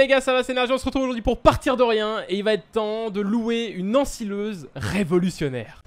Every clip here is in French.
Les gars, ça va, c'est on se retrouve aujourd'hui pour partir de rien et il va être temps de louer une ensileuse révolutionnaire.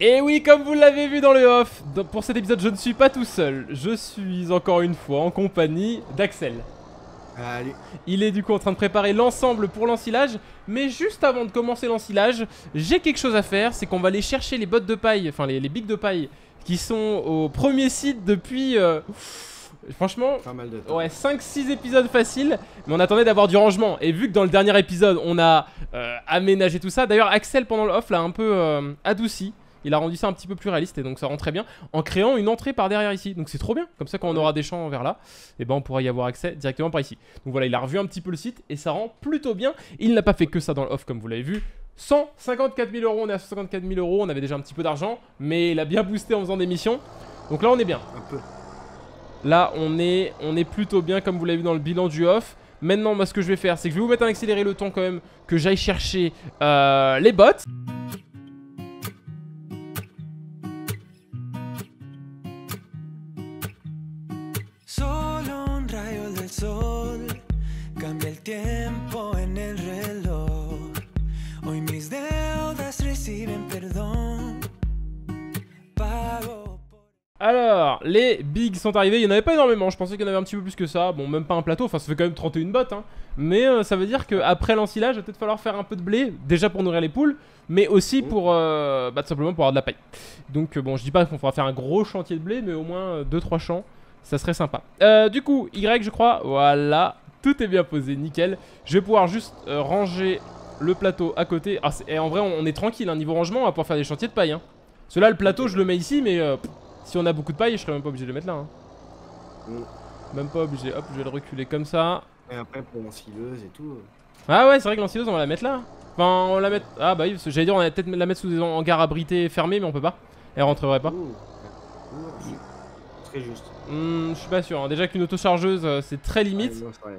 Et oui, comme vous l'avez vu dans le off, pour cet épisode, je ne suis pas tout seul. Je suis encore une fois en compagnie d'Axel. Allez. Il est du coup en train de préparer l'ensemble pour l'ensilage. Mais juste avant de commencer l'ensilage, j'ai quelque chose à faire. C'est qu'on va aller chercher les bottes de paille, enfin les, les bigs de paille, qui sont au premier site depuis... Euh, franchement, Pas mal de temps. Ouais, 5-6 épisodes faciles, mais on attendait d'avoir du rangement. Et vu que dans le dernier épisode, on a euh, aménagé tout ça, d'ailleurs, Axel, pendant le off, l'a un peu euh, adouci. Il a rendu ça un petit peu plus réaliste et donc ça rend très bien en créant une entrée par derrière ici. Donc c'est trop bien. Comme ça, quand on aura des champs vers là, et ben on pourra y avoir accès directement par ici. Donc voilà, il a revu un petit peu le site et ça rend plutôt bien. Il n'a pas fait que ça dans le off, comme vous l'avez vu. 154 000 euros, on est à 154 000 euros, on avait déjà un petit peu d'argent, mais il a bien boosté en faisant des missions. Donc là, on est bien. Un peu. Là, on est, on est plutôt bien, comme vous l'avez vu dans le bilan du off. Maintenant, moi, ce que je vais faire, c'est que je vais vous mettre un accéléré le temps quand même, que j'aille chercher euh, les bots. Les bigs sont arrivés. Il n'y en avait pas énormément. Je pensais qu'il y en avait un petit peu plus que ça. Bon, même pas un plateau. Enfin, ça fait quand même 31 bottes. Hein. Mais euh, ça veut dire qu'après l'ensilage, il va peut-être falloir faire un peu de blé. Déjà pour nourrir les poules. Mais aussi pour. euh, bah, tout simplement pour avoir de la paille. Donc, euh, bon, je dis pas qu'on faudra faire un gros chantier de blé. Mais au moins 2-3 champs. Ça serait sympa. Euh, du coup, Y, je crois. Voilà. Tout est bien posé. Nickel. Je vais pouvoir juste euh, ranger le plateau à côté. Ah, et en vrai, on, est tranquille. Hein, niveau rangement, on va pouvoir faire des chantiers de paille. Hein. Cela, le plateau, je le mets ici. Mais. euh, si on a beaucoup de paille, je serais même pas obligé de le mettre là. hein. Mm. Même pas obligé. Hop, je vais le reculer comme ça. Et après, pour l'ensileuse et tout. Ah ouais, c'est vrai que l'ensileuse, on va la mettre là. Enfin, on va la mettre. Ah bah oui, j'allais dire, on va peut-être la mettre sous des hangars abrités fermés, mais on peut pas. Elle rentrerait pas. Ouh. Ouh. Très juste. Hmm, je suis pas sûr. hein. Déjà qu'une autochargeuse, euh, c'est très limite. Ouais, non.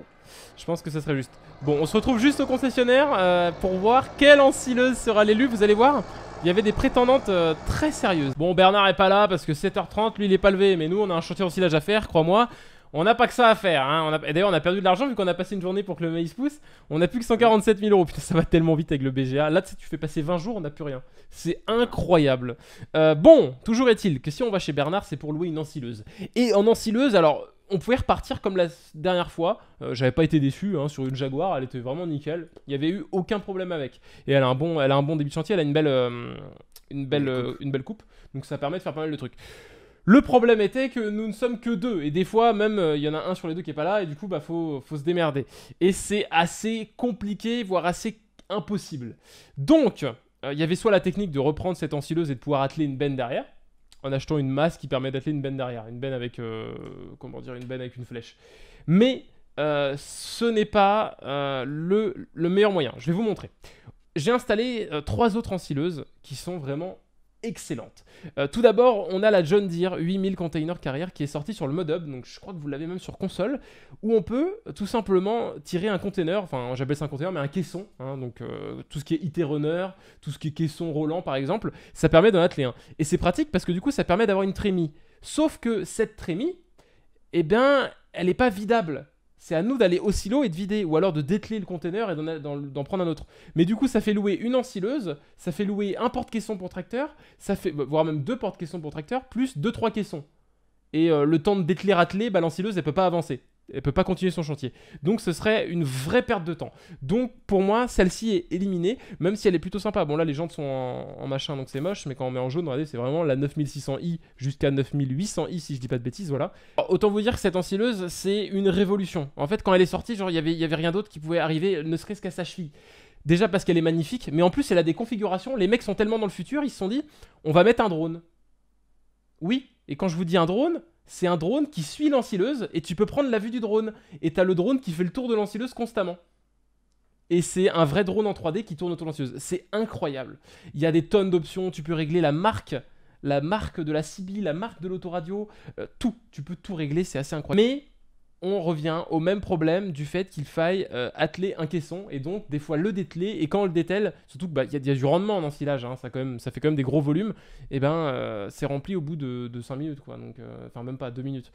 Je pense que ça serait juste. Bon, on se retrouve juste au concessionnaire euh, pour voir quelle ensileuse sera l'élu. Vous allez voir, il y avait des prétendantes euh, très sérieuses. Bon, Bernard est pas là parce que 7h30, lui il est pas levé. Mais nous, on a un chantier d'ensilage à faire, crois-moi. On n'a pas que ça à faire. Hein. A... D'ailleurs, on a perdu de l'argent vu qu'on a passé une journée pour que le maïs pousse. On a plus que 147 000 euros. Putain, ça va tellement vite avec le BGA. Là, tu tu fais passer 20 jours, on n'a plus rien. C'est incroyable. Euh, bon, toujours est-il que si on va chez Bernard, c'est pour louer une ensileuse. Et en ensileuse, alors, on pouvait repartir comme la dernière fois. Euh, J'avais pas été déçu hein, sur une Jaguar, elle était vraiment nickel. Il y avait eu aucun problème avec. Et elle a un bon, elle a un bon début de chantier, elle a une belle, euh, une belle, Belle euh, une belle coupe. Donc ça permet de faire pas mal de trucs. Le problème était que nous ne sommes que deux et des fois même il y en a un sur les deux qui est pas là et du coup bah faut, faut se démerder. Et c'est assez compliqué, voire assez impossible. Donc il y avait soit la technique de reprendre cette ensileuse et de pouvoir atteler une benne derrière en achetant une masse qui permet d'atteler une benne derrière, une benne avec euh, comment dire une benne avec une flèche. Mais euh, ce n'est pas euh, le, le meilleur moyen. Je vais vous montrer. J'ai installé trois autres ensileuses qui sont vraiment excellentes. Euh, tout d'abord, on a la John Deere 8000 container carrière qui est sortie sur le mode hub, donc je crois que vous l'avez même sur console, où on peut tout simplement tirer un container, enfin j'appelle ça un container, mais un caisson, hein, donc euh, tout ce qui est IT tout ce qui est caisson roulant par exemple, ça permet d'en atteler un. Et c'est pratique parce que du coup ça permet d'avoir une trémie. Sauf que cette trémie, eh bien, elle n'est pas vidable c'est à nous d'aller au silo et de vider, ou alors de dételer le conteneur et d'en prendre un autre. Mais du coup, ça fait louer une ensileuse, ça fait louer un porte-caisson pour tracteur, ça fait, voire même deux porte-caissons pour tracteur, plus deux, trois caissons. Et euh, le temps de dételer, atteler, bah, l'ensileuse, elle peut pas avancer elle peut pas continuer son chantier. Donc ce serait une vraie perte de temps. Donc pour moi, celle-ci est éliminée, même si elle est plutôt sympa. Bon là, les jantes sont en, machin, donc c'est moche, mais quand on met en jaune, regardez, c'est vraiment la 9600i jusqu'à 9800i, si je dis pas de bêtises, voilà. autant vous dire que cette ensileuse, c'est une révolution. En fait, quand elle est sortie, genre, il y avait rien d'autre qui pouvait arriver, ne serait-ce qu'à sa cheville. Déjà parce qu'elle est magnifique, mais en plus elle a des configurations. Les mecs sont tellement dans le futur, ils se sont dit, on va mettre un drone. Oui, et quand je vous dis un drone, c'est un drone qui suit l'ensileuse et tu peux prendre la vue du drone. Et t'as le drone qui fait le tour de l'ensileuse constamment. Et c'est un vrai drone en 3D qui tourne autour de l'ensileuse. C'est incroyable. Il y a des tonnes d'options. Tu peux régler la marque, la marque de la CB, la marque de l'autoradio, euh, tout. Tu peux tout régler. C'est assez incroyable. Mais on revient au même problème du fait qu'il faille euh, atteler un caisson et donc des fois le dételer et quand on le dételle, surtout qu'il bah, y, a du rendement en ensilage, hein, ça, quand même, ça fait quand même des gros volumes, et ben euh, c'est rempli au bout de, 5 minutes quoi, donc euh, enfin même pas 2 minutes.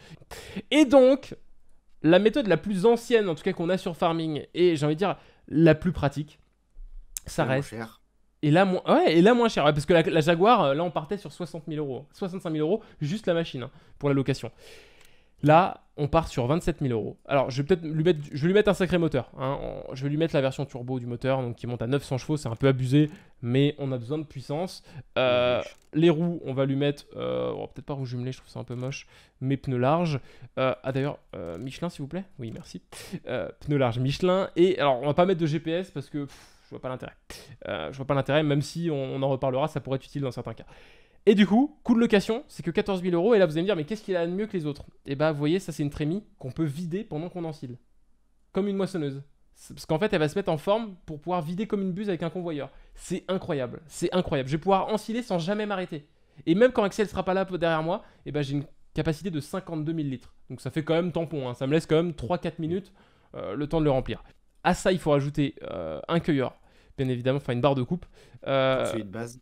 Et donc la méthode la plus ancienne en tout cas qu'on a sur farming et j'ai envie de dire la plus pratique, ça reste. Cher. Et là, moins, ouais, et là moins cher, parce que la, Jaguar, là on partait sur 60 000 euros, 65 000 euros, juste la machine hein, pour la location. Là, on part sur 27 000 euros. Alors, je vais peut-être lui mettre, je vais lui mettre un sacré moteur. Hein. Je vais lui mettre la version turbo du moteur, donc qui monte à 900 chevaux. C'est un peu abusé, mais on a besoin de puissance. Euh, les roues, on va lui mettre, euh, oh, peut-être pas roues jumelées, je trouve ça un peu moche, mais pneus larges. Euh, ah d'ailleurs, Michelin, s'il vous plaît. Oui, merci. pneus larges Michelin. Et alors, on va pas mettre de GPS parce que je vois pas l'intérêt. je vois pas l'intérêt, même si on en reparlera, ça pourrait être utile dans certains cas. Et du coup, coût de location, c'est que 14 000 euros. Et là, vous allez me dire, mais qu'est-ce qu'il a de mieux que les autres? Et eh bah, vous voyez, ça, c'est une trémie qu'on peut vider pendant qu'on encile. Comme une moissonneuse. Parce qu'en fait, elle va se mettre en forme pour pouvoir vider comme une buse avec un convoyeur. C'est incroyable. C'est incroyable. Je vais pouvoir ensiler sans jamais m'arrêter. Et même quand Axel sera pas là derrière moi, et eh ben, j'ai une capacité de 52 000 litres. Donc ça fait quand même tampon. Hein. Ça me laisse quand même 3-4 minutes euh, le temps de le remplir. À ça, il faut rajouter euh, un cueilleur. Bien évidemment, enfin une barre de coupe. Euh, de base.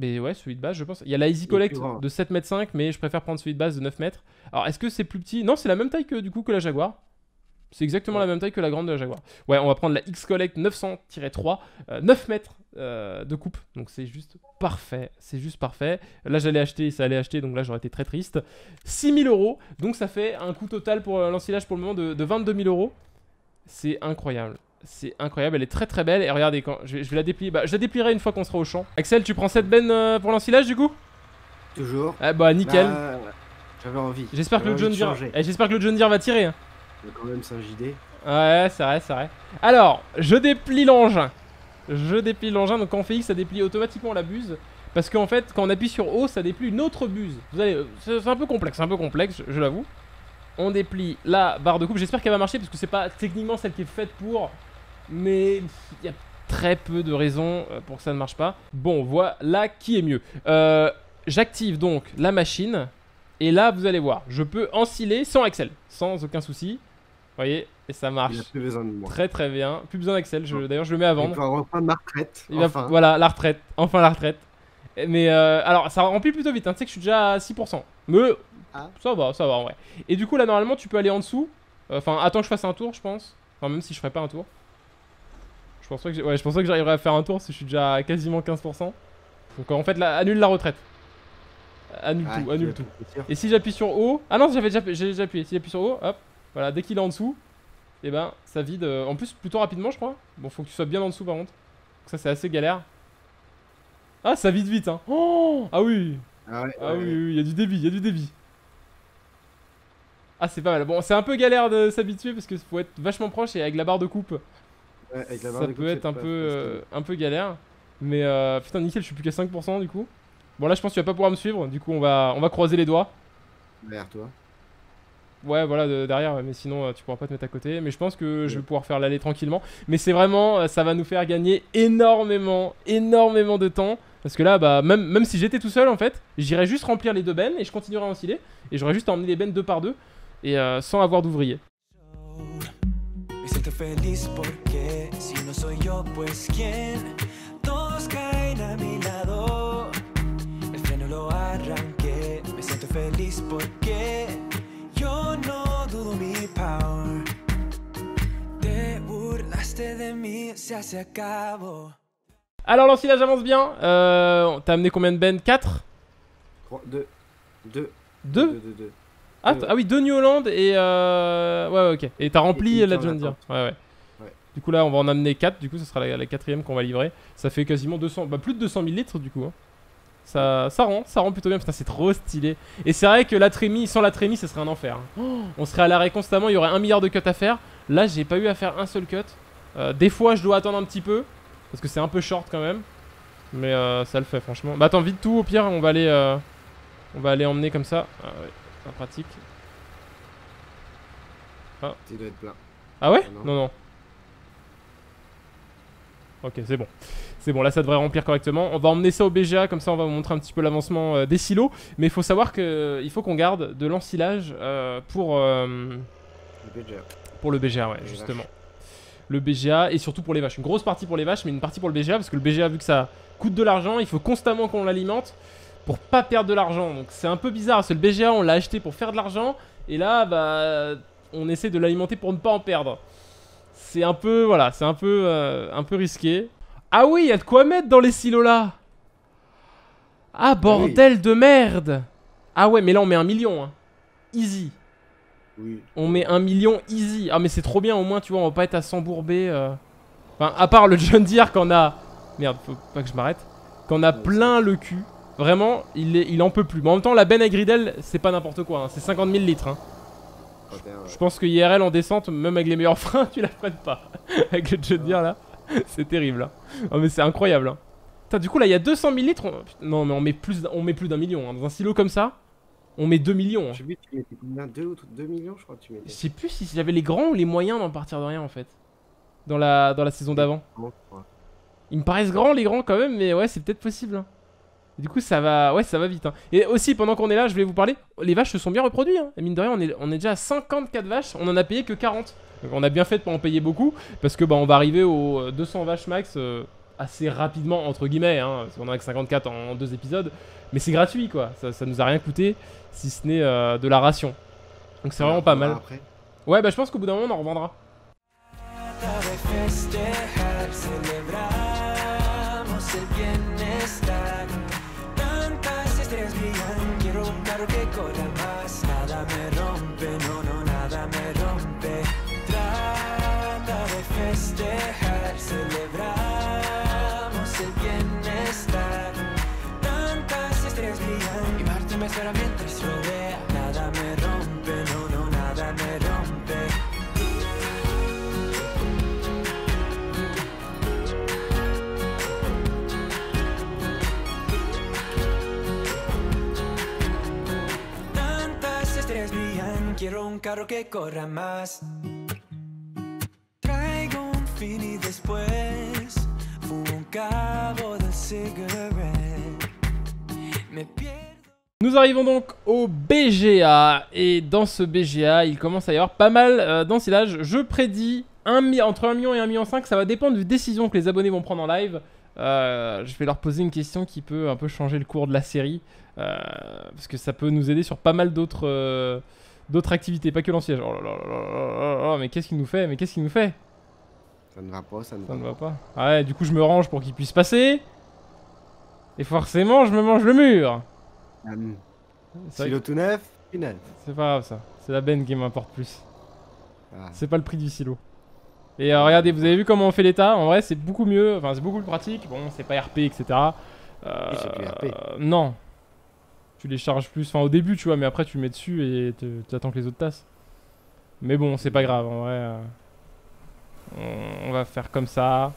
Mais ouais, celui de base, je pense. Il y a la Easy Collect de 7 m 5, mais je préfère prendre celui de base de 9 mètres. Alors, est-ce que c'est plus petit? Non, c'est la même taille que du coup que la Jaguar. C'est exactement la même taille que la grande de la Jaguar. Ouais, on va prendre la X-Collect 900-3, 9 mètres euh, de coupe. Donc c'est juste parfait. C'est juste parfait. Là, j'allais acheter, ça allait acheter, donc là, j'aurais été très triste. 6000 euros. Donc ça fait un coût total pour euh, l'ensilage pour le moment de, de 22 000 euros. C'est incroyable. C'est incroyable, elle est très très belle. Et regardez, quand je vais, la déplier. Bah, je la déplierai une fois qu'on sera au champ. Axel, tu prends cette benne euh, pour l'ensilage du coup? Toujours. Ah bah nickel. Bah, j'avais envie. J'espère que, le John Deere... Eh, j'espère que le John Deere va tirer. Hein. quand même c'est un JD. Ouais, c'est vrai, c'est vrai. Alors, je déplie l'engin. Je déplie l'engin. Donc quand on fait X, ça déplie automatiquement la buse. Parce qu'en fait, quand on appuie sur O, ça déplie une autre buse. Vous allez, c'est un peu complexe, c'est un peu complexe, je l'avoue. On déplie la barre de coupe. J'espère qu'elle va marcher parce que c'est pas techniquement celle qui est faite pour mais il y a très peu de raisons euh, pour que ça ne marche pas. Bon, voilà qui est mieux. Euh, j'active donc la machine. Et là, vous allez voir, je peux ensiler sans Excel, sans aucun souci. Vous voyez, et ça marche très très bien. Plus besoin d'Excel, d'ailleurs je le mets à vendre. Il va reprendre la retraite. Voilà, la retraite, enfin la retraite. Mais euh, alors, ça remplit plutôt vite, hein. tu sais que je suis déjà à 6%. Mais ah. ça va, ça va en vrai. Et du coup, là, normalement, tu peux aller en dessous. Enfin, attends que je fasse un tour, je pense. Enfin, même si je ferai pas un tour. Je pense que, ouais, je que j'arriverai à faire un tour si je suis déjà à quasiment 15%. Donc en fait, là, annule la retraite. Annule tout, annule tout. Et si j'appuie sur O... Ah non, j'avais déjà, déjà appuyé. Si j'appuie sur O, hop, voilà, dès qu'il est en dessous, et eh ben ça vide. Euh, en plus, plutôt rapidement, je crois. Bon, faut que tu sois bien en dessous par contre. Donc ça, c'est assez galère. Ah, ça vide vite, hein. Oh ah oui. Ah, ouais, ah oui, il y a du débit, il y a du débit. Ah, c'est pas mal. Bon, c'est un peu galère de s'habituer parce qu'il faut être vachement proche et avec la barre de coupe, ça peut être un peu, euh, un peu galère. Mais euh, putain, nickel, je suis plus qu'à 5% du coup. Bon, là, je pense que tu vas pas pouvoir me suivre. Du coup, on va, on va croiser les doigts. Derrière toi. Ouais, voilà, derrière, mais sinon euh, tu pourras pas te mettre à côté. Mais je pense que je vais pouvoir faire l'aller tranquillement. Mais c'est vraiment, ça va nous faire gagner énormément, énormément de temps. Parce que là, bah, même, même si j'étais tout seul, en fait, j'irais juste remplir les deux bennes et je continuerais à ensiler. Et j'aurais juste à emmener les bennes deux par deux et euh, sans avoir d'ouvrier. Me siento feliz porque si no soy yo, pues quién? Todos caen a mi lado. El freno lo arranqué. Me siento feliz porque yo no dudo mi power. Te burlaste de mí, se se acabó. Alors, l'ensilage avance bien. Euh, T'as amené combien de bennes 4 3, 2, 2, 2 2, 2. ah, deux. ah oui, 2 New Holland et. Euh... Ouais, ouais, ok. Et t'as rempli Et la John Deere. attente. Ouais, ouais. Du coup, là, on va en amener 4. Du coup, ce sera la, la quatrième qu'on va livrer. Ça fait quasiment 200. Bah, plus de 200 000 litres, du coup. hein. Ça, ça rend, ça rend plutôt bien. Putain, c'est trop stylé. Et c'est vrai que la trémie, sans la trémie, ce serait un enfer. hein. On serait à l'arrêt constamment. Il y aurait un milliard de cuts à faire. Là, j'ai pas eu à faire un seul cut. Euh, des fois, je dois attendre un petit peu. Parce que c'est un peu short quand même. Mais euh, ça le fait, franchement. Bah, attends, vite tout. Au pire, on va aller. euh, On va aller emmener comme ça. Ah, ouais, pas pratique. Il doit être plein. Ah ouais? Ah non. Non, non. Ok, c'est bon. C'est bon, là ça devrait remplir correctement. On va emmener ça au BGA, comme ça on va vous montrer un petit peu l'avancement euh, des silos. Mais il faut savoir que il faut qu'on garde de l'ensilage euh, pour, euh, Le BGA. pour le BGA, ouais, Les justement. Le BGA et surtout pour les vaches. Une grosse partie pour les vaches, mais une partie pour le BGA, parce que le BGA, vu que ça coûte de l'argent, il faut constamment qu'on l'alimente pour pas perdre de l'argent. Donc c'est un peu bizarre, parce que le BGA, on l'a acheté pour faire de l'argent, et là, bah, on essaie de l'alimenter pour ne pas en perdre. C'est un peu, voilà, c'est un peu, euh, un peu risqué. Ah oui, il y a de quoi mettre dans les silos là. Ah bordel de merde. Ah ouais, mais là on met un million. Hein. Easy. Oui. On met un million easy. Ah mais c'est trop bien, au moins tu vois, on va pas être à s'embourber. euh. Enfin, à part le John Deere qu'on a... Merde, faut pas que je m'arrête. Qu'on a Ouais, plein le cul. Vraiment, il, est, il en peut plus. Mais en même temps, la benne à Gridel, c'est pas n'importe quoi. hein. C'est 50 000 litres. hein. 31, ouais. Je pense que IRL en descente, même avec les meilleurs freins, tu la freines pas. avec le John là, c'est terrible. hein. Oh mais c'est incroyable. hein. Putain, du coup là, il y a 200 000 litres. on- Non mais on met plus, on met plus d'un million. hein. Dans un silo comme ça, on met 2 millions. hein. Je sais plus, tu mettais combien? 2 ou 2 millions, je crois que tu Je mettais. sais plus si j'avais les grands ou les moyens d'en partir de rien en fait. Dans la, dans la saison d'avant. Je. Ils me paraissent grands les grands quand même, mais ouais, c'est peut-être possible. Du coup, ça va, ouais, ça va vite. hein. Et aussi, pendant qu'on est là, je voulais vous parler. Les vaches se sont bien reproduites. Hein. Et mine de rien, on est, on est déjà à 54 vaches. On en a payé que 40. Donc on a bien fait de pas en payer beaucoup, parce que bah, on va arriver aux euh, 200 vaches max euh, assez rapidement entre guillemets. Hein, parce qu'on en a que 54 en, deux épisodes. Mais c'est gratuit quoi. Ça, ça nous a rien coûté, si ce n'est euh, de la ration. Donc c'est vraiment pas mal. Après. Ouais, bah je pense qu'au bout d'un moment, on en revendra. Nous arrivons donc au BGA et dans ce BGA il commence à y avoir pas mal euh, d'ensilage. Je prédis entre 1 million et 1 million 5, ça va dépendre des décisions que les abonnés vont prendre en live. Euh, je vais leur poser une question qui peut un peu changer le cours de la série euh, parce que ça peut nous aider sur pas mal d'autres euh, d'autres activités, pas que l'ensilage. Oh là là là là là là là, mais qu'est-ce qu'il nous fait Mais qu'est-ce qu'il nous fait? Ça ne va pas, ça ne Ça va ne pas. va pas. Ah Ouais, du coup je me range pour qu'il puisse passer. Et forcément je me mange le mur. Hum, C'est Silo tout neuf, final. C'est pas grave ça. C'est la benne qui m'importe plus. Ah. C'est pas le prix du silo. Et euh, regardez, vous avez vu comment on fait l'état? En vrai, c'est beaucoup mieux. Enfin, c'est beaucoup plus pratique. Bon, c'est pas RP, etc. Euh, Oui, c'est plus RP. Non. Tu les charges plus. Enfin, au début, tu vois, mais après, tu mets dessus et tu attends que les autres tassent. Mais bon, c'est pas grave. En vrai, euh, on, va faire comme ça.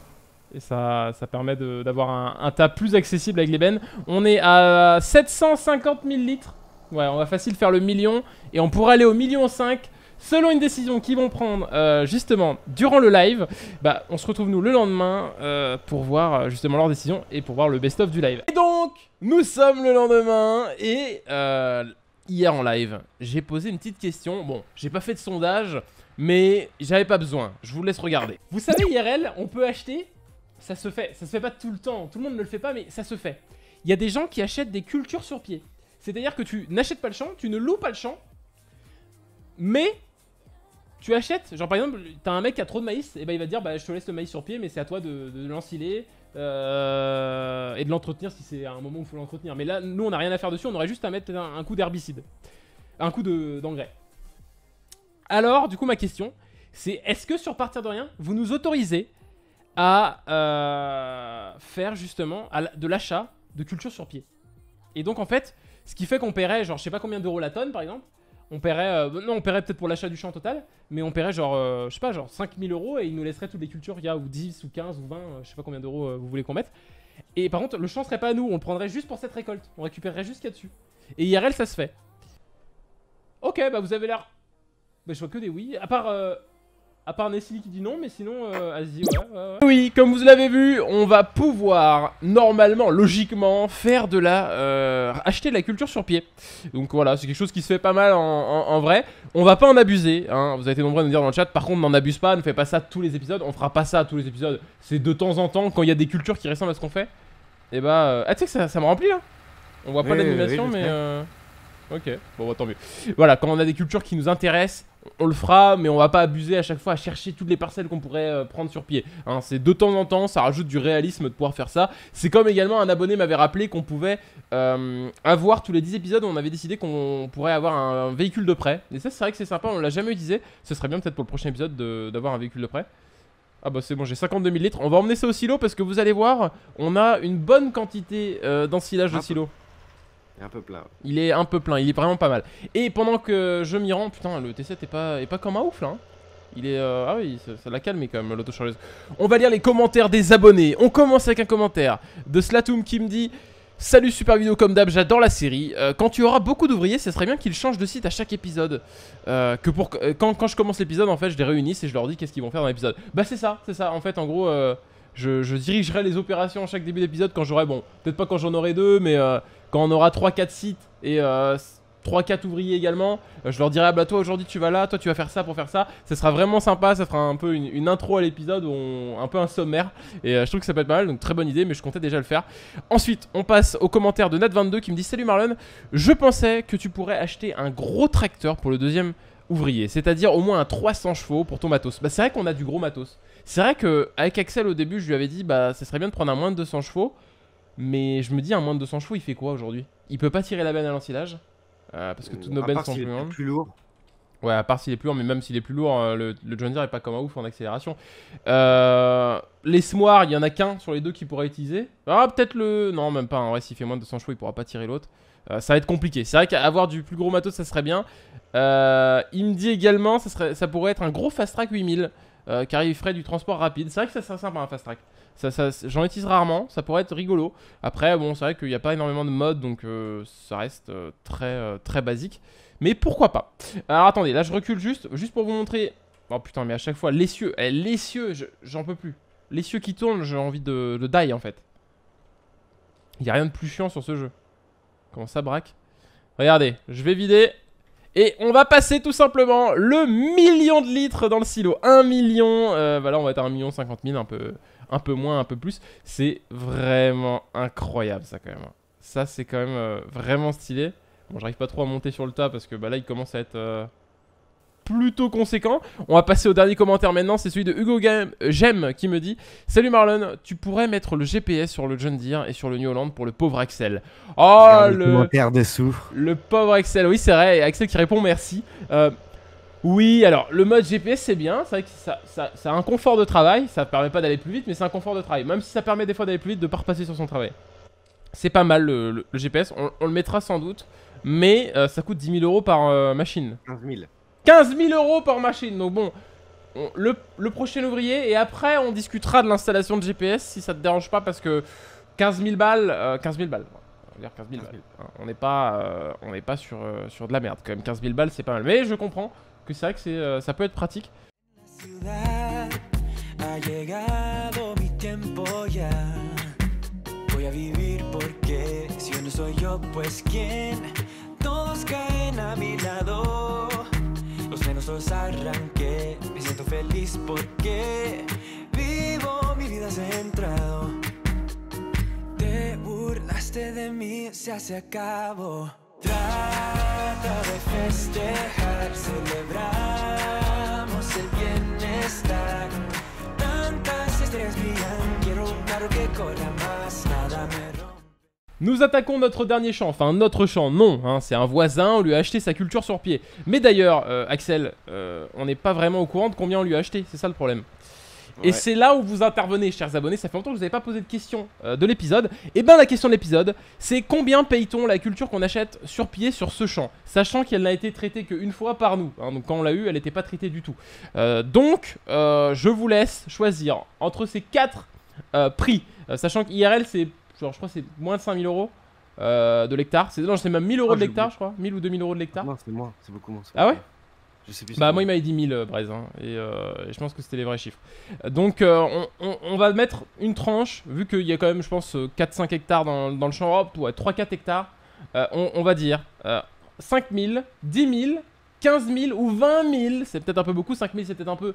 Et ça, ça permet d'avoir un, un tas plus accessible avec les bennes. On est à 750 000 litres. Ouais, on va facile faire le million. Et on pourrait aller au million 5 selon une décision qu'ils vont prendre euh, justement durant le live, bah on se retrouve nous le lendemain euh, pour voir euh, justement leur décision et pour voir le best-of du live. Et donc, nous sommes le lendemain et hier en live, j'ai posé une petite question. Bon, j'ai pas fait de sondage, mais j'avais pas besoin. Je vous laisse regarder. Vous savez, IRL, on peut acheter. Ça se fait. Ça se fait pas tout le temps. Tout le monde ne le fait pas, mais ça se fait. Il y a des gens qui achètent des cultures sur pied. C'est-à-dire que tu n'achètes pas le champ, tu ne loues pas le champ, mais tu achètes. Genre par exemple, t'as un mec qui a trop de maïs, et bah il va dire bah je te laisse le maïs sur pied, mais c'est à toi de, de euh, et de l'entretenir si c'est à un moment où il faut l'entretenir. Mais là, nous on n'a rien à faire dessus, on aurait juste à mettre un, coup d'herbicide, un coup de- d'engrais. Alors, du coup, ma question, c'est est-ce que sur partir de rien, vous nous autorisez à euh, faire justement de l'achat de culture sur pied? Et donc en fait, ce qui fait qu'on paierait genre je sais pas combien d'euros la tonne par exemple, on paierait, euh, non on paierait peut-être pour l'achat du champ total, mais on paierait genre, euh, je pas, genre 5000 euros et il nous laisserait toutes les cultures qu'il y a, ou 10 ou 15 ou 20, euh, je sais pas combien d'euros vous voulez qu'on mette. Et par contre, le champ serait pas à nous, on le prendrait juste pour cette récolte, on récupérerait juste qu'il y a dessus. Et IRL ça se fait. Ok, bah vous avez l'air. Bah je vois que des oui, à part. À part Nestlé qui dit non, mais sinon, euh, Asie, ouais, ouais, ouais. Oui, comme vous l'avez vu, on va pouvoir, normalement, logiquement, faire de la... euh, acheter de la culture sur pied. Donc voilà, c'est quelque chose qui se fait pas mal en, en- en vrai. On va pas en abuser, hein. vous avez été nombreux à nous dire dans le chat. Par contre, n'en abuse pas, ne fais pas ça tous les épisodes. On fera pas ça tous les épisodes. C'est de temps en temps, quand il y a des cultures qui ressemblent à ce qu'on fait. Et bah... euh, Ah, tu sais que ça, ça me remplit, là On voit pas Oui, l'animation, oui, mais... Ok, bon bah tant mieux. Voilà, quand on a des cultures qui nous intéressent, on le fera, mais on va pas abuser à chaque fois à chercher toutes les parcelles qu'on pourrait euh, prendre sur pied. Hein, c'est de temps en temps, ça rajoute du réalisme de pouvoir faire ça. C'est comme également un abonné m'avait rappelé qu'on pouvait euh, avoir tous les 10 épisodes, on avait décidé qu'on pourrait avoir un, véhicule de prêt. Et ça, c'est vrai que c'est sympa, on l'a jamais utilisé. Ce serait bien peut-être pour le prochain épisode de- d'avoir un véhicule de prêt. Ah bah c'est bon, j'ai 52 000 litres. On va emmener ça au silo parce que vous allez voir, on a une bonne quantité euh, d'ensilage de Ah, silo. Il est un peu ouais. Il est un peu plein, il est vraiment pas mal. Et pendant que je m'y rends, putain, le T7 est pas, est pas comme un ouf là. hein. Il est. euh, ah oui, ça, ça l'a calmé quand même, l'autochargeuse. On va lire les commentaires des abonnés. On commence avec un commentaire de Slatoum qui me dit Salut super vidéo comme d'hab, j'adore la série. Euh, quand tu auras beaucoup d'ouvriers, ce serait bien qu'ils changent de site à chaque épisode. Euh, que pour quand, quand je commence l'épisode, en fait, je les réunisse et je leur dis qu'est-ce qu'ils vont faire dans l'épisode. Bah c'est ça, c'est ça. En fait, en gros, je, je dirigerai les opérations à chaque début d'épisode quand j'aurai bon, peut-être pas quand j'en aurai deux, mais quand on aura 3-4 sites et euh, 3-4 ouvriers également, euh, je leur dirai ah bah toi aujourd'hui tu vas là, toi tu vas faire ça pour faire ça. Ça sera vraiment sympa, ça fera un peu une, intro à l'épisode, un peu un sommaire. Et euh, je trouve que ça peut être pas mal, donc très bonne idée, mais je comptais déjà le faire. Ensuite, on passe au commentaire de Nat22 qui me dit Salut Marlon, je pensais que tu pourrais acheter un gros tracteur pour le deuxième ouvrier, c'est-à-dire au moins un 300 chevaux pour ton matos. Bah c'est vrai qu'on a du gros matos. C'est vrai que avec Axel au début, je lui avais dit bah ça serait bien de prendre un moins de 200 chevaux, mais je me dis un moins de 200 chevaux, il fait quoi aujourd'hui? Il peut pas tirer la benne à l'ensilage euh, parce que toutes nos bennes sont plus grandes. plus lourd. Ouais, à part s'il est plus lourd, mais même s'il est plus lourd, euh, le, le John Deere est pas comme un ouf en accélération. Euh, les il y en a qu'un sur les deux qui pourrait utiliser. Ah, peut-être le. Non, même pas. En vrai, s'il fait moins de 200 chevaux, il pourra pas tirer l'autre. Euh, ça va être compliqué. C'est vrai qu'avoir du plus gros matos, ça serait bien. Euh, il me dit également, ça, serait, ça pourrait être un gros fast track 8000, euh, car il ferait du transport rapide. C'est vrai que ça serait sympa un fast track. Ça, ça, J'en utilise rarement, ça pourrait être rigolo. Après, bon, c'est vrai qu'il n'y a pas énormément de modes, donc euh, ça reste euh, très, euh, très basique. Mais pourquoi pas? Alors attendez, là je recule juste, juste pour vous montrer. Oh putain, mais à chaque fois, l'essieu, eh, l'essieu, je- j'en peux plus. L'essieu qui tourne, j'ai envie de le die en fait. Il y a rien de plus chiant sur ce jeu. Comment ça braque? Regardez, je vais vider. Et on va passer tout simplement le million de litres dans le silo. 1 million, euh, voilà, on va être à 1 million 50 000, un peu, un peu moins, un peu plus. C'est vraiment incroyable ça quand même. Ça c'est quand même euh, vraiment stylé. Bon, j'arrive pas trop à monter sur le tas parce que bah, là il commence à être euh, plutôt conséquent. On va passer au dernier commentaire maintenant, c'est celui de Hugo Gem euh, Gem qui me dit Salut Marlon, tu pourrais mettre le GPS sur le John Deere et sur le New Holland pour le pauvre Axel. Oh le le, commentaire dessous. le pauvre Axel, oui c'est vrai, et Axel qui répond merci. Euh, oui, alors le mode GPS c'est bien, c'est vrai que ça, ça, ça a un confort de travail, ça permet pas d'aller plus vite, mais c'est un confort de travail. Même si ça permet des fois d'aller plus vite, de pas repasser sur son travail. C'est pas mal le, le- le GPS, on, on le mettra sans doute, mais euh, ça coûte 10 000 euros par euh, machine. 15 000. 15 000 euros par machine, donc bon, on- le, le prochain ouvrier, et après on discutera de l'installation de GPS si ça te dérange pas, parce que 15 000 balles, euh, 15 000 balles, on va dire 15 000 balles. hein. On n'est pas, euh, on n'est pas sur, euh, sur de la merde quand même, 15 000 balles c'est pas mal, mais je comprends que c'est vrai que c'est, euh, ça peut être pratique. ciudad ha llegado mi tiempo ya. Voy a vivir porque si yo no soy yo, pues quién. Todos caen a mi lado. Menos los arranqué. Me siento feliz porque vivo mi vida centrado. Te burlaste de mí, se hace a cabo. Trata de festejar, celebramos el bienestar. Tantas estrellas brillan, quiero un carro que corra más, nada me. Nous attaquons notre dernier champ, enfin notre champ, non, hein, c'est un voisin, on lui a acheté sa culture sur pied. Mais d'ailleurs, euh, Axel, euh, on n'est pas vraiment au courant de combien on lui a acheté, c'est ça le problème. Et c'est là où vous intervenez, chers abonnés, ça fait longtemps que je vous avais pas posé de question euh, de l'épisode. Et ben la question de l'épisode, c'est combien paye-t-on la culture qu'on achète sur pied sur ce champ Sachant qu'elle n'a été traitée qu'une fois par nous, hein, donc quand on l'a eu, elle n'était pas traitée du tout. Donc, je vous laisse choisir entre ces quatre prix, sachant qu'IRL c'est, genre, je crois que c'est moins de 5000 euros euh, de l'hectare. C'est, non, c'est même 1000 euros Oh, de l'hectare, je crois. 1000 ou 2000 euros de l'hectare. Non, c'est moins, c'est beaucoup moins. Ah ouais. Je sais plus. Bah moi il m'avait dit 1000 euh, Braise hein, et euh, je pense que c'était les vrais chiffres. Euh, Donc euh, on, on- on va mettre une tranche, vu qu'il y a quand même je pense euh, 4-5 hectares dans, dans le champ Europe, ouais, 3-4 hectares, euh, on, on va dire euh, 5000, 10 000, 15 000 ou 20 000, c'est peut-être un peu beaucoup, 5 000 c'est peut-être un peu,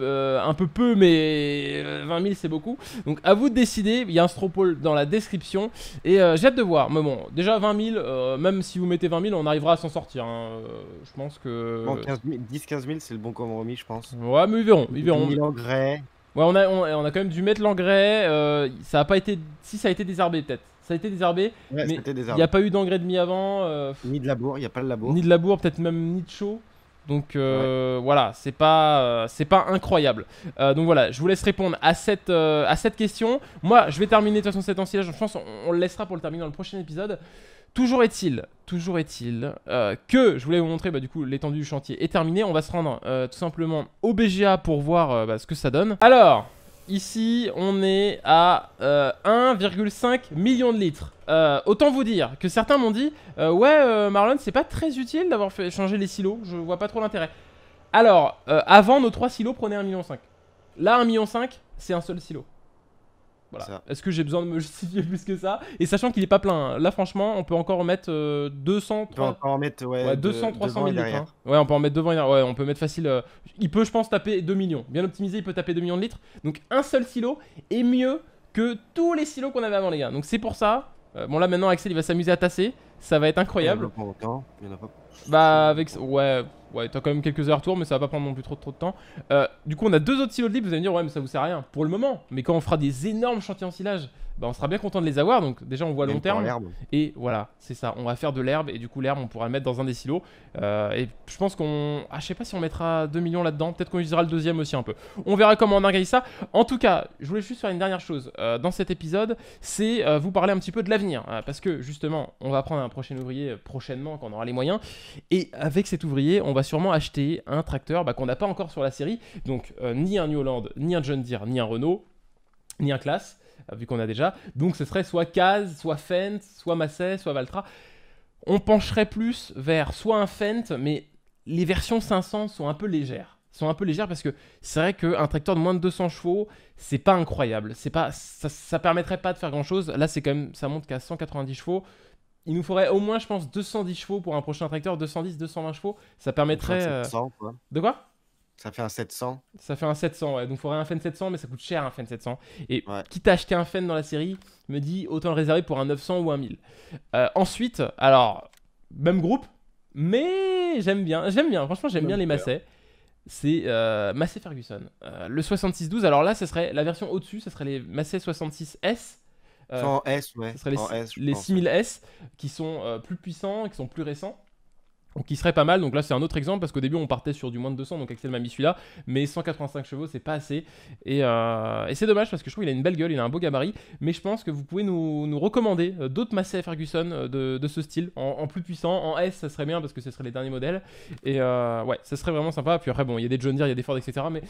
euh, un peu peu mais euh, 20 000 c'est beaucoup. Donc à vous de décider, il y a un stropole dans la description et euh, j'ai hâte de voir. Mais bon, déjà 20 000, euh, même si vous mettez 20 000 on arrivera à s'en sortir. hein. Euh, je pense que... Bon, 15 000 10-15 000, c'est le bon compromis, je pense. Ouais, mais ils verront, ils verront. 1000 engrais. Ouais, on a, on, on a quand même dû mettre l'engrais. euh, ça a pas été. Si, ça a été désherbé peut-être. Ça a été désherbé. Ouais, Mais Il n'y a pas eu d'engrais de mis avant. euh, Ni de labour, il n'y a pas le labour. ni de labour, peut-être même ni de chaud. Donc euh, voilà, c'est pas, euh, c'est pas incroyable. Euh, donc voilà, je vous laisse répondre à cette, à cette question. Moi, je vais terminer de toute façon cet ensilage. Je pense qu'on on le laissera pour le terminer dans le prochain épisode. Toujours est-il, toujours est-il que je voulais vous montrer, bah, du coup, l'étendue du chantier est terminée. On va se rendre tout simplement au BGA pour voir bah, ce que ça donne. Alors, ici, on est à euh, 1,5 million de litres. Euh, autant vous dire que certains m'ont dit euh, Ouais, euh, Marlon, c'est pas très utile d'avoir fait changer les silos. Je vois pas trop l'intérêt. Alors, euh, avant, nos trois silos prenaient 1,5 million. Là, 1,5 million, c'est un seul silo. Voilà. Est-ce que j'ai besoin de me justifier plus que ça? Et sachant qu'il est pas plein. hein. Là, franchement, on peut encore en mettre euh, 200, On peut 300, encore en mettre ouais, ouais, de- 200 300 devant et 000 litres. derrière. hein. Ouais, on peut en mettre devant et derrière. Ouais, on peut mettre facile. euh, Il peut, je pense, taper 2 millions. Bien optimisé, il peut taper 2 millions de litres. Donc, un seul silo est mieux que tous les silos qu'on avait avant, les gars. Donc, c'est pour ça. euh, bon, là, maintenant, Axel, il va s'amuser à tasser. Ça va être incroyable. Il y en a pas- Bah avec ouais ouais t'as quand même quelques allers-retours mais ça va pas prendre non plus trop trop de temps. Euh, du coup on a deux autres silos de libre, vous allez me dire ouais mais ça vous sert à rien pour le moment. Mais quand on fera des énormes chantiers en silage, bah on sera bien content de les avoir donc déjà on voit à long terme. Et voilà c'est ça, on va faire de l'herbe et du coup l'herbe on pourra le mettre dans un des silos. Euh, et je pense qu'on ah je sais pas si on mettra 2 millions là-dedans, peut-être qu'on utilisera le deuxième aussi un peu. On verra comment on organise ça. En tout cas je voulais juste faire une dernière chose euh, dans cet épisode, c'est euh, vous parler un petit peu de l'avenir euh, parce que justement on va prendre un prochain ouvrier prochainement quand on aura les moyens. Et avec cet ouvrier, on va sûrement acheter un tracteur bah, qu'on n'a pas encore sur la série. Donc ni un New Holland, ni un John Deere, ni un Renault, ni un Class, vu qu'on a déjà. Donc ce serait soit Kaz, soit Fendt, soit Massey, soit Valtra. On pencherait plus vers soit un Fendt, mais les versions 500 sont un peu légères. Sont un peu légères parce que c'est vrai qu'un tracteur de moins de 200 chevaux, c'est pas incroyable. C'est pas, ça, ça permettrait pas de faire grand chose. Là, c'est quand même, ça monte qu'à 190 chevaux. Il nous faudrait au moins, je pense, 210 chevaux pour un prochain tracteur, 210, 220 chevaux. Ça permettrait. euh, 700, quoi. De quoi? Ça fait un 700. Ça fait un 700, ouais. Donc, il faudrait un Fen 700, mais ça coûte cher un Fen 700. Et Ouais. quitte à acheter un Fen dans la série, me dit autant le réserver pour un 900 ou un 1000. Euh, ensuite, alors, même groupe, mais j'aime bien. J'aime bien, franchement, j'aime bien les Massey. C'est euh, Massey Ferguson. Euh, le 6612, alors là, ce serait la version au-dessus, ce serait les Massey 66S. Euh, en S, ouais. ce serait les, en S, les pense. 6000S qui sont euh, plus puissants, qui sont plus récents. Qui serait pas mal, donc là c'est un autre exemple parce qu'au début on partait sur du moins de 200, donc Axel m'a mis celui-là, mais 185 chevaux c'est pas assez. Et, euh, et c'est dommage parce que je trouve qu'il a une belle gueule, il a un beau gabarit, mais je pense que vous pouvez nous, recommander euh, d'autres Massey Ferguson euh, de, ce style, en, en plus puissant, en S ça serait bien parce que ce serait les derniers modèles, et euh, ouais, ça serait vraiment sympa. Puis après bon, il y a des John Deere, il y a des Ford, etc. Mais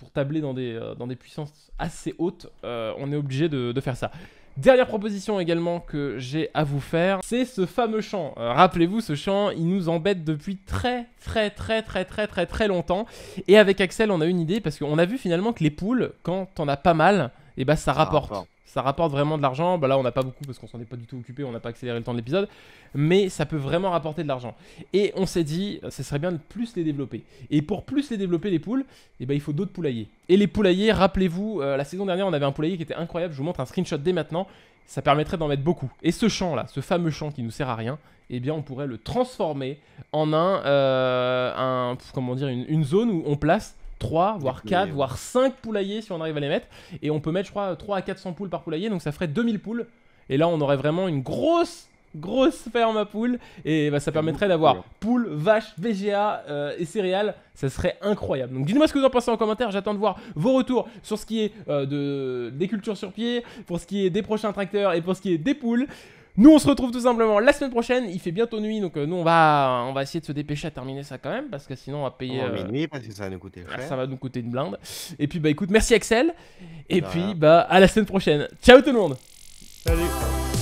pour tabler dans des, euh, dans des puissances assez hautes, euh, on est obligé de, faire ça. Dernière proposition également que j'ai à vous faire, c'est ce fameux champ. Euh, Rappelez-vous, ce champ, il nous embête depuis très très très très très très très longtemps. Et avec Axel, on a une idée parce qu'on a vu finalement que les poules, quand on a pas mal, et bah ça rapporte. rapporte. Ça rapporte vraiment de l'argent. Bah là, on n'a pas beaucoup parce qu'on s'en est pas du tout occupé, on n'a pas accéléré le temps de l'épisode. Mais ça peut vraiment rapporter de l'argent. Et on s'est dit, ce serait bien de plus les développer. Et pour plus les développer, les poules, eh ben, il faut d'autres poulaillers. Et les poulaillers, rappelez-vous, euh, la saison dernière, on avait un poulailler qui était incroyable. Je vous montre un screenshot dès maintenant. Ça permettrait d'en mettre beaucoup. Et ce champ là, ce fameux champ qui nous sert à rien, eh bien, on pourrait le transformer en un, euh, comment dire, une zone où on place 3, voire 4, poulaillers, voire 5 poulaillers si on arrive à les mettre. Et on peut mettre, je crois, 3 à 400 poules par poulailler, donc ça ferait 2000 poules. Et là, on aurait vraiment une grosse, grosse ferme à poules. Et bah, ça permettrait d'avoir poules, vaches, VGA euh, et céréales. Ça serait incroyable. Donc dites-moi ce que vous en pensez en commentaire. J'attends de voir vos retours sur ce qui est euh, de, des cultures sur pied, pour ce qui est des prochains tracteurs et pour ce qui est des poules. Nous, on se retrouve tout simplement la semaine prochaine. Il fait bientôt nuit, donc euh, nous, on va, on va essayer de se dépêcher à terminer ça quand même, parce que sinon, on va payer. Oh, euh, minuit parce que ça va nous coûter ah, cher. ça va nous coûter une blinde. Et puis bah écoute, merci Axel. Et puis bah à la semaine prochaine. Ciao tout le monde. Salut.